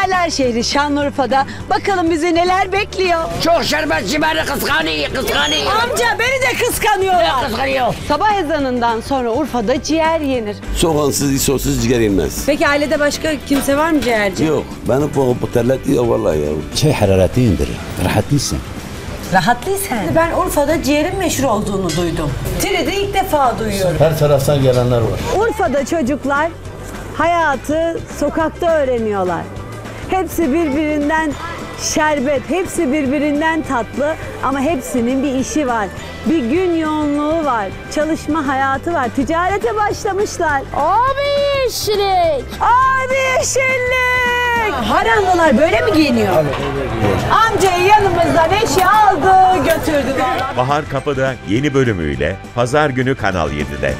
Şekerler şehri Şanlıurfa'da. Bakalım bizi neler bekliyor. Çok şerbetçi beni kıskanıyor, kıskanıyor. Amca beni de kıskanıyorlar. Kıskanıyor. Sabah ezanından sonra Urfa'da ciğer yenir. Soğansız, isorsuz ciğer yenmez. Peki ailede başka kimse var mı ciğerci? Yok, beni bu, bu terletiyor vallahi ya. Şey harareti indirir. Rahat değilsin. Rahatlıysan. Ben Urfa'da ciğerin meşhur olduğunu duydum. Tire'de ilk defa duyuyorum. Her taraftan gelenler var. Urfa'da çocuklar hayatı sokakta öğreniyorlar. Hepsi birbirinden şerbet, hepsi birbirinden tatlı ama hepsinin bir işi var. Bir gün yoğunluğu var, çalışma hayatı var, ticarete başlamışlar. Abi yeşillik. Abi yeşillik! Harandalar böyle mi giyiniyor? Amcayı yanımızdan eşi aldı, götürdü. Bahar Kapı'da yeni bölümüyle Pazar günü Kanal 7'de.